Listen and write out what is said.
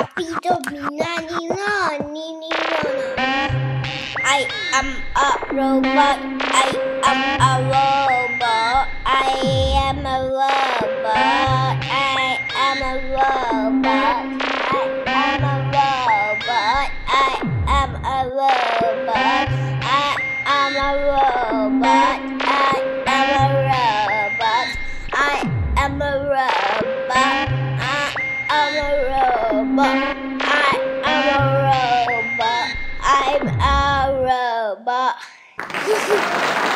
Apito minanina ninina. I am a robot. I am a robot. I am a robot. I am a robot. I am a robot. I am a robot. I am a robot. Robot. I am a robot. I'm a robot.